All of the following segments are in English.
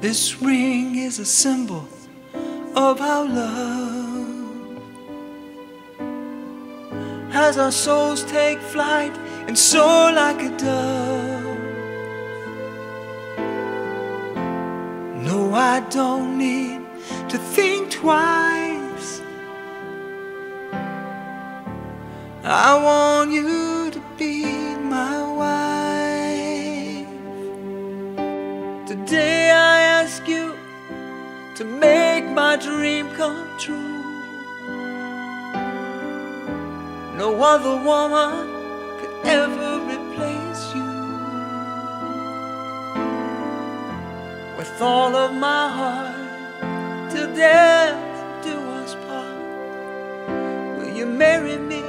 This ring is a symbol of our love. As our souls take flight and soar like a dove. No, I don't need to think twice. I want you to be my wife. Today dream come true. No other woman could ever replace you. With all of my heart, till death do us part. Will you marry me?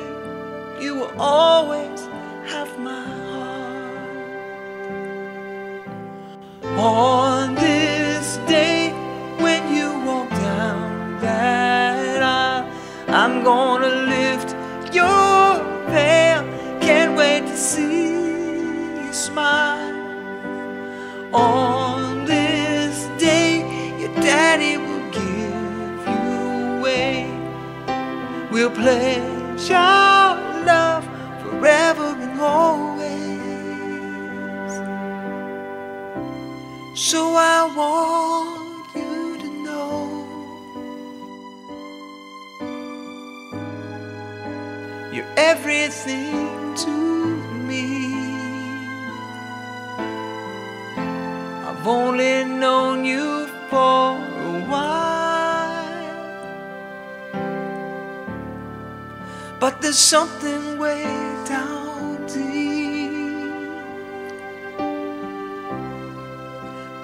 You will always have my heart. On see you smile. On this day, your daddy will give you away. We'll pledge our love forever and always. So I want you to know you're everything to me. I've only known you for a while, but there's something way down deep,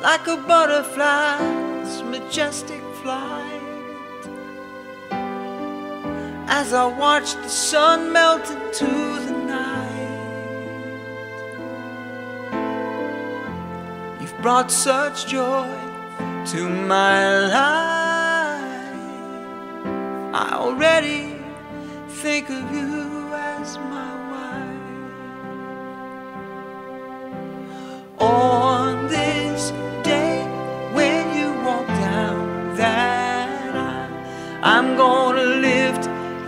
like a butterfly's majestic flight. As I watch the sun melt into brought such joy to my life. I already think of you as my wife. On this day when you walk down that aisle, I'm gonna lift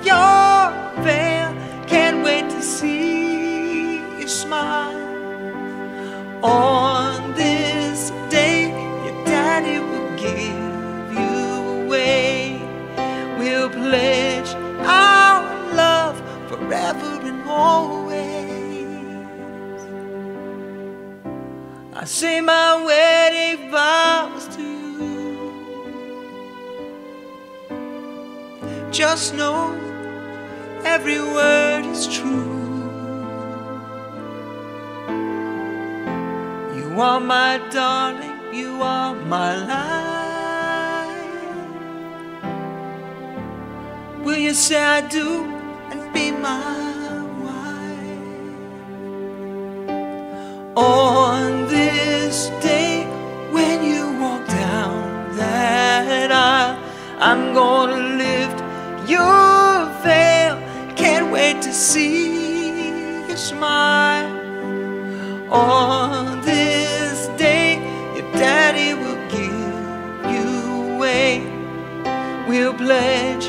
your veil. Can't wait to see you smile. On say my wedding vows to you. Just know every word is true. You are my darling, you are my life. Will you say I do and be my wife? On this day when you walk down that aisle, I'm gonna lift your veil. Can't wait to see you smile. On this day, your daddy will give you away. We'll play